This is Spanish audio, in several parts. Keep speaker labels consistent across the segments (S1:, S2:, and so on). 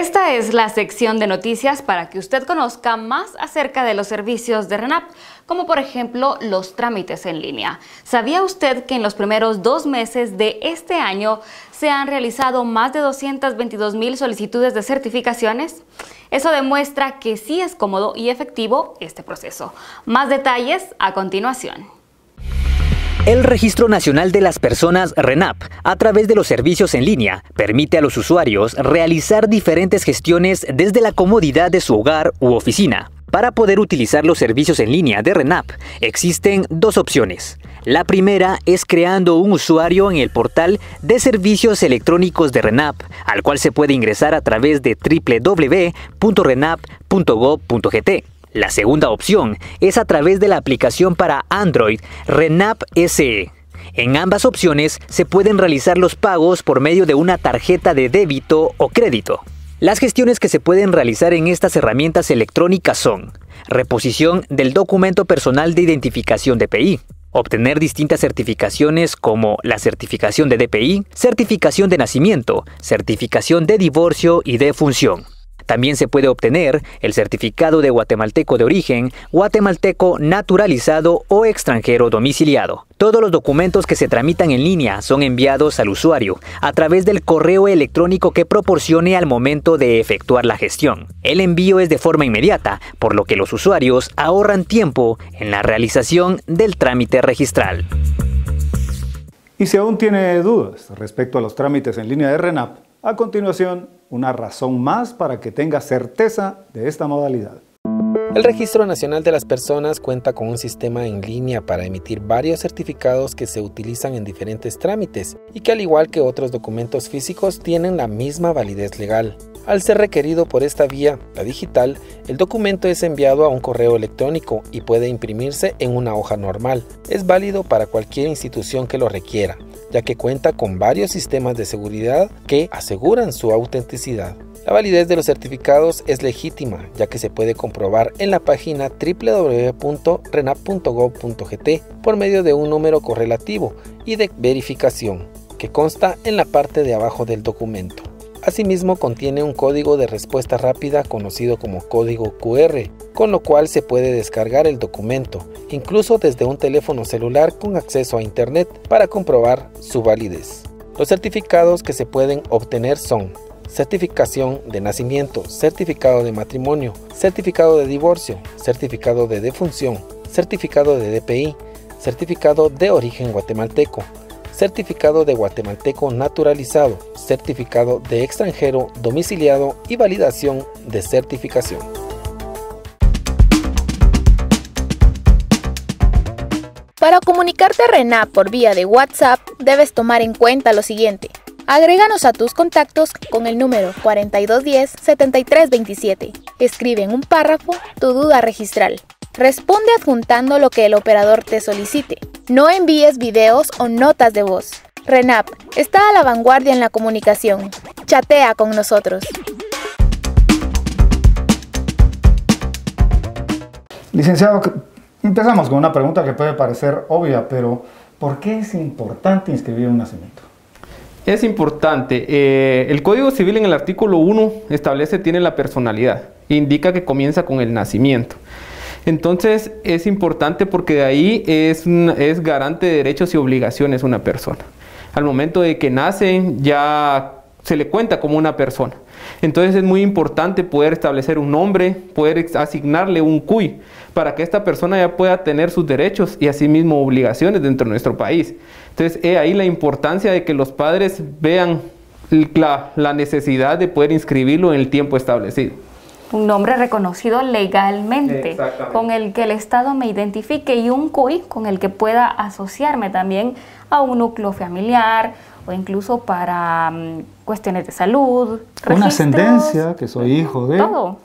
S1: Esta es la sección de noticias para que usted conozca más acerca de los servicios de RENAP, como por ejemplo los trámites en línea. ¿Sabía usted que en los primeros dos meses de este año se han realizado más de 222 mil solicitudes de certificaciones? Eso demuestra que sí es cómodo y efectivo este proceso. Más detalles a continuación.
S2: El Registro Nacional de las Personas RENAP, a través de los servicios en línea, permite a los usuarios realizar diferentes gestiones desde la comodidad de su hogar u oficina. Para poder utilizar los servicios en línea de RENAP, existen dos opciones. La primera es creando un usuario en el portal de servicios electrónicos de RENAP, al cual se puede ingresar a través de www.renap.gov.gt. La segunda opción es a través de la aplicación para Android RENAP SE. En ambas opciones se pueden realizar los pagos por medio de una tarjeta de débito o crédito. Las gestiones que se pueden realizar en estas herramientas electrónicas son reposición del documento personal de identificación DPI, obtener distintas certificaciones como la certificación de DPI, certificación de nacimiento, certificación de divorcio y de función. También se puede obtener el certificado de guatemalteco de origen, guatemalteco naturalizado o extranjero domiciliado. Todos los documentos que se tramitan en línea son enviados al usuario a través del correo electrónico que proporcione al momento de efectuar la gestión. El envío es de forma inmediata, por lo que los usuarios ahorran tiempo en la realización del trámite registral.
S3: Y si aún tiene dudas respecto a los trámites en línea de RENAP, a continuación una razón más para que tenga certeza de esta modalidad.
S4: El Registro Nacional de las Personas cuenta con un sistema en línea para emitir varios certificados que se utilizan en diferentes trámites y que al igual que otros documentos físicos tienen la misma validez legal. Al ser requerido por esta vía, la digital, el documento es enviado a un correo electrónico y puede imprimirse en una hoja normal. Es válido para cualquier institución que lo requiera ya que cuenta con varios sistemas de seguridad que aseguran su autenticidad. La validez de los certificados es legítima, ya que se puede comprobar en la página www.renap.gov.gt por medio de un número correlativo y de verificación, que consta en la parte de abajo del documento. Asimismo contiene un código de respuesta rápida conocido como código QR, con lo cual se puede descargar el documento, incluso desde un teléfono celular con acceso a Internet para comprobar su validez. Los certificados que se pueden obtener son certificación de nacimiento, certificado de matrimonio, certificado de divorcio, certificado de defunción, certificado de DPI, certificado de origen guatemalteco, certificado de guatemalteco naturalizado, certificado de extranjero domiciliado y validación de certificación.
S5: Para comunicarte a RENAP por vía de WhatsApp, debes tomar en cuenta lo siguiente. Agréganos a tus contactos con el número 4210-7327. Escribe en un párrafo tu duda registral. Responde adjuntando lo que el operador te solicite. No envíes videos o notas de voz. RENAP está a la vanguardia en la comunicación. Chatea con nosotros.
S3: Licenciado, empezamos con una pregunta que puede parecer obvia, pero ¿por qué es importante inscribir un nacimiento?
S6: Es importante. Eh, el Código Civil en el artículo 1 establece tiene la personalidad. Indica que comienza con el nacimiento. Entonces es importante porque de ahí es, es garante de derechos y obligaciones una persona. Al momento de que nace ya se le cuenta como una persona. Entonces es muy importante poder establecer un nombre, poder asignarle un CUI para que esta persona ya pueda tener sus derechos y asimismo obligaciones dentro de nuestro país. Entonces es ahí la importancia de que los padres vean la necesidad de poder inscribirlo en el tiempo establecido
S1: un nombre reconocido legalmente, con el que el Estado me identifique y un CUI con el que pueda asociarme también a un núcleo familiar o incluso para mm, cuestiones de salud.
S3: Una ascendencia, que soy hijo de...
S1: Todo,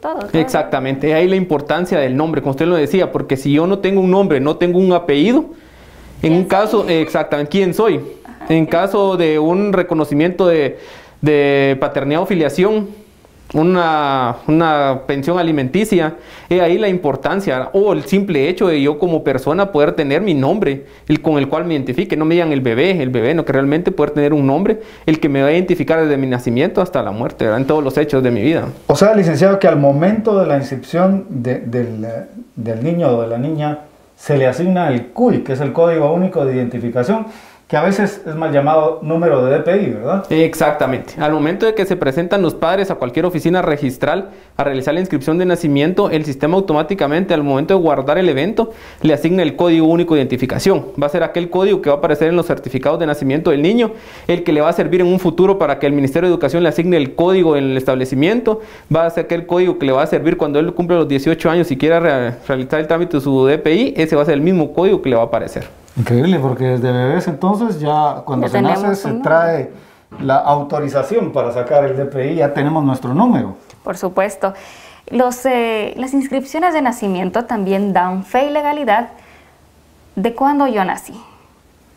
S1: todo,
S6: Exactamente, ahí la importancia del nombre, como usted lo decía, porque si yo no tengo un nombre, no tengo un apellido, en un caso, exactamente, ¿quién soy? en caso de un reconocimiento de, de paternidad o filiación, una, una, pensión alimenticia, es ahí la importancia o el simple hecho de yo como persona poder tener mi nombre, el con el cual me identifique, no me digan el bebé, el bebé, no que realmente poder tener un nombre, el que me va a identificar desde mi nacimiento hasta la muerte, en todos los hechos de mi vida.
S3: O sea, licenciado, que al momento de la inscripción del, del niño o de la niña se le asigna el CUI, que es el Código Único de Identificación, a veces es mal llamado número de DPI, ¿verdad?
S6: Exactamente. Al momento de que se presentan los padres a cualquier oficina registral a realizar la inscripción de nacimiento, el sistema automáticamente al momento de guardar el evento le asigna el código único de identificación. Va a ser aquel código que va a aparecer en los certificados de nacimiento del niño, el que le va a servir en un futuro para que el Ministerio de Educación le asigne el código en el establecimiento, va a ser aquel código que le va a servir cuando él cumple los 18 años y quiera realizar el trámite de su DPI, ese va a ser el mismo código que le va a aparecer.
S3: Increíble, porque desde bebés entonces ya cuando se nace se trae la autorización para sacar el DPI, ya tenemos nuestro número.
S1: Por supuesto. Los, eh, las inscripciones de nacimiento también dan fe y legalidad de cuándo yo nací,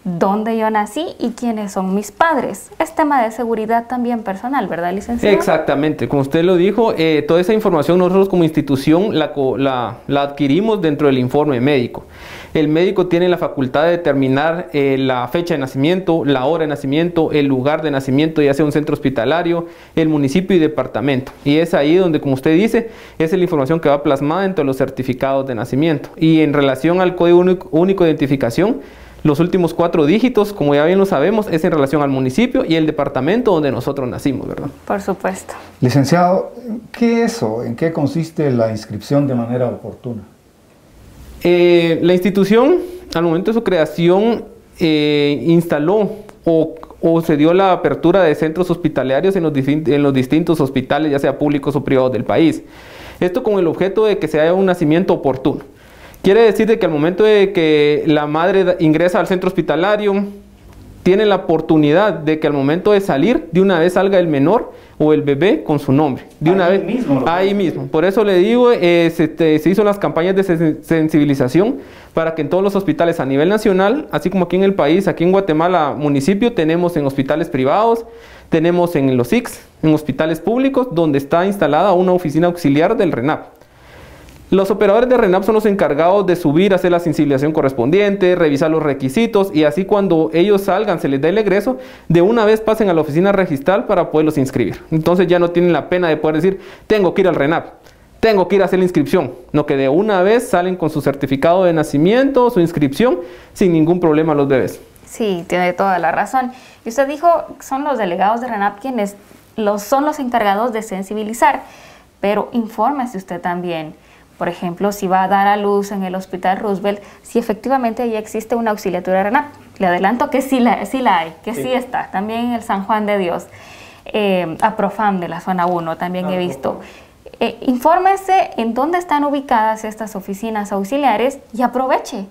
S1: dónde yo nací y quiénes son mis padres. Es tema de seguridad también personal, ¿verdad, licenciado?
S6: Exactamente, como usted lo dijo, eh, toda esa información nosotros como institución la, la, adquirimos dentro del informe médico el médico tiene la facultad de determinar eh, la fecha de nacimiento, la hora de nacimiento, el lugar de nacimiento, ya sea un centro hospitalario, el municipio y departamento. Y es ahí donde, como usted dice, es la información que va plasmada entre los certificados de nacimiento. Y en relación al código único, de identificación, los últimos cuatro dígitos, como ya bien lo sabemos, es en relación al municipio y el departamento donde nosotros nacimos, ¿verdad?
S1: Por supuesto.
S3: Licenciado, ¿qué es eso? ¿En qué consiste la inscripción de manera oportuna?
S6: Eh, la institución, al momento de su creación, eh, instaló o, se dio la apertura de centros hospitalarios en los, en los distintos hospitales, ya sea públicos o privados del país. Esto con el objeto de que se haya un nacimiento oportuno. Quiere decir de que al momento de que la madre ingresa al centro hospitalario, tiene la oportunidad de que al momento de salir, de una vez salga el menor o el bebé con su nombre. De una vez,
S3: mismo.
S6: Ahí mismo. Por eso le digo, eh, se, se, hizo las campañas de sensibilización para que en todos los hospitales a nivel nacional, así como aquí en el país, aquí en Guatemala, municipio, tenemos en hospitales privados, tenemos en los ICS, en hospitales públicos, donde está instalada una oficina auxiliar del RENAP. Los operadores de RENAP son los encargados de subir, hacer la sensibilización correspondiente, revisar los requisitos y así cuando ellos salgan, se les da el egreso, de una vez pasen a la oficina registral para poderlos inscribir. Entonces ya no tienen la pena de poder decir, tengo que ir al RENAP, tengo que ir a hacer la inscripción, no que de una vez salen con su certificado de nacimiento, su inscripción, sin ningún problema los bebés.
S1: Sí, tiene toda la razón. Y usted dijo, son los delegados de RENAP quienes los, son los encargados de sensibilizar, pero infórmese usted también por ejemplo, si va a dar a luz en el Hospital Roosevelt, si efectivamente ahí existe una auxiliatura RENAP. Le adelanto que sí la, sí la hay, que sí. está. También en el San Juan de Dios, eh, a Profam de la zona 1 también he visto. Eh, infórmese en dónde están ubicadas estas oficinas auxiliares y aproveche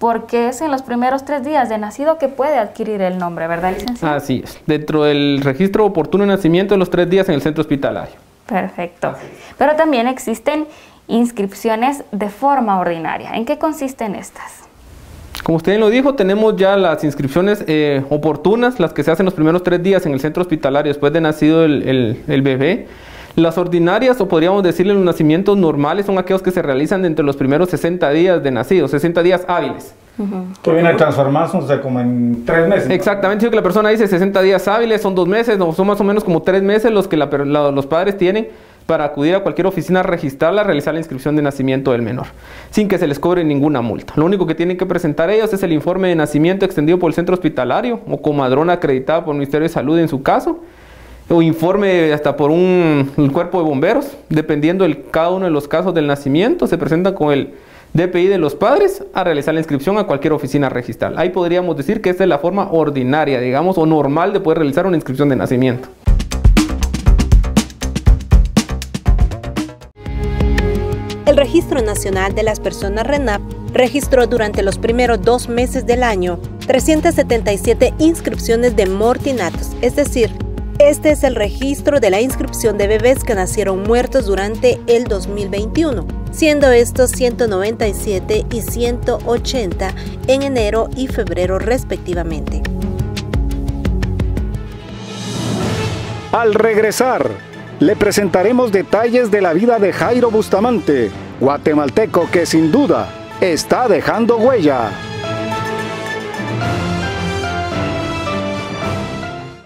S1: porque es en los primeros tres días de nacido que puede adquirir el nombre, ¿verdad, licenciado?
S6: Así es, dentro del registro oportuno de nacimiento de los tres días en el centro hospitalario.
S1: Perfecto. Pero también existen inscripciones de forma ordinaria. ¿En qué consisten estas?
S6: Como usted lo dijo, tenemos ya las inscripciones eh, oportunas, las que se hacen los primeros tres días en el centro hospitalario después de nacido el, el, bebé. Las ordinarias, o podríamos decirle los nacimientos normales, son aquellos que se realizan dentro de los primeros 60 días de nacido, 60 días hábiles.
S3: Que viene a transformarse, o sea, como en tres meses.
S6: Exactamente, que la persona dice 60 días hábiles, son dos meses, no, son más o menos como tres meses los que los padres tienen para acudir a cualquier oficina registrarla, realizar la inscripción de nacimiento del menor, sin que se les cobre ninguna multa. Lo único que tienen que presentar ellos es el informe de nacimiento extendido por el centro hospitalario o comadrona acreditada por el Ministerio de Salud en su caso, o informe hasta por un, cuerpo de bomberos, dependiendo de cada uno de los casos del nacimiento, se presentan con el DPI de los padres a realizar la inscripción a cualquier oficina registral. Ahí podríamos decir que esta es la forma ordinaria, digamos, o normal de poder realizar una inscripción de nacimiento.
S7: El Registro Nacional de las Personas RENAP registró durante los primeros dos meses del año 377 inscripciones de mortinatos, es decir, este es el registro de la inscripción de bebés que nacieron muertos durante el 2021, siendo estos 197 y 180 en enero y febrero respectivamente.
S3: Al regresar, le presentaremos detalles de la vida de Jairo Bustamante, guatemalteco que sin duda está dejando huella.